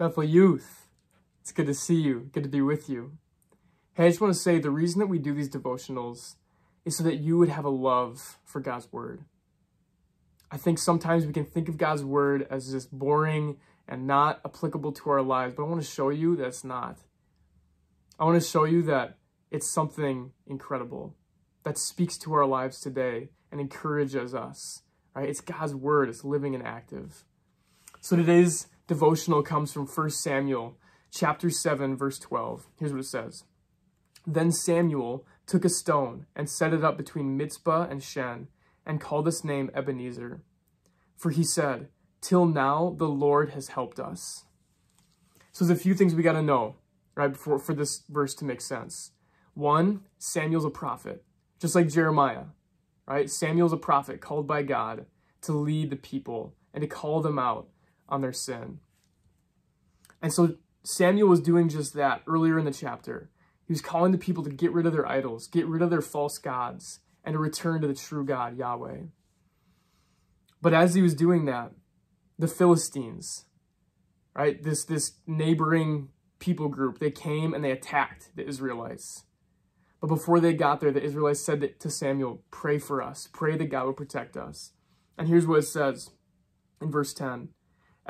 Bethel Youth, it's good to see you, good to be with you. Hey, I just want to say the reason that we do these devotionals is so that you would have a love for God's Word. I think sometimes we can think of God's Word as just boring and not applicable to our lives, but I want to show you that it's not. I want to show you that it's something incredible that speaks to our lives today and encourages us, right? It's God's Word, it's living and active. So today's devotional comes from 1 Samuel chapter 7, verse 12. Here's what it says. Then Samuel took a stone and set it up between Mizpah and Shen and called its name Ebenezer. For he said, Till now the Lord has helped us. So there's a few things we got to know, right, for, for this verse to make sense. One, Samuel's a prophet, just like Jeremiah, right? Samuel's a prophet called by God to lead the people and to call them out on their sin. And so Samuel was doing just that earlier in the chapter. He was calling the people to get rid of their idols, get rid of their false gods, and to return to the true God, Yahweh. But as he was doing that, the Philistines, right, this, this neighboring people group, they came and they attacked the Israelites. But before they got there, the Israelites said to Samuel, pray for us, pray that God will protect us. And here's what it says in verse 10.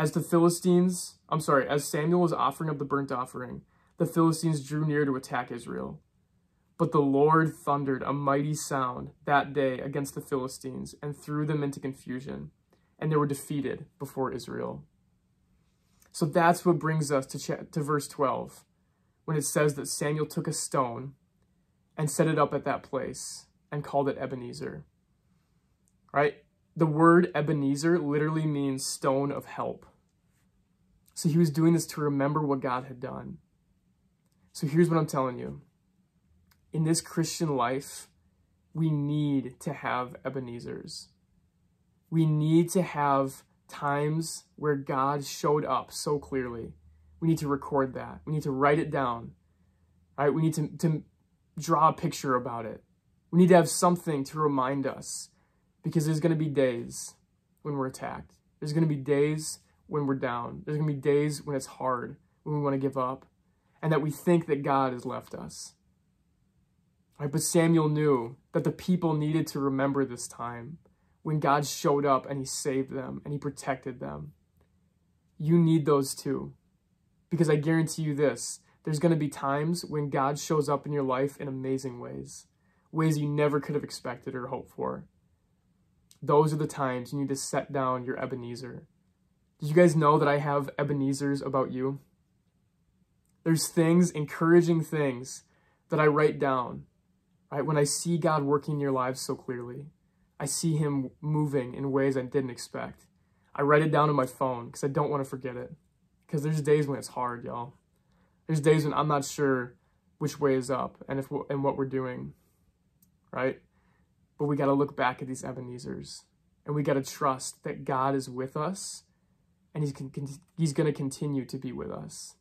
As the Philistines, I'm sorry, as Samuel was offering up the burnt offering, the Philistines drew near to attack Israel. But the Lord thundered a mighty sound that day against the Philistines and threw them into confusion, and they were defeated before Israel. So that's what brings us to, to verse 12, when it says that Samuel took a stone and set it up at that place and called it Ebenezer. Right? The word Ebenezer literally means stone of help. So he was doing this to remember what God had done. So here's what I'm telling you. In this Christian life, we need to have Ebenezers. We need to have times where God showed up so clearly. We need to record that. We need to write it down. Right? We need to, to draw a picture about it. We need to have something to remind us because there's going to be days when we're attacked. There's going to be days when we're down. There's going to be days when it's hard, when we want to give up, and that we think that God has left us. Right? But Samuel knew that the people needed to remember this time when God showed up and he saved them and he protected them. You need those too. Because I guarantee you this, there's going to be times when God shows up in your life in amazing ways, ways you never could have expected or hoped for. Those are the times you need to set down your Ebenezer did you guys know that I have Ebenezer's about you? There's things, encouraging things, that I write down, right? When I see God working in your lives so clearly, I see him moving in ways I didn't expect. I write it down on my phone because I don't want to forget it. Because there's days when it's hard, y'all. There's days when I'm not sure which way is up and if and what we're doing, right? But we got to look back at these Ebenezer's and we got to trust that God is with us and he's, he's going to continue to be with us.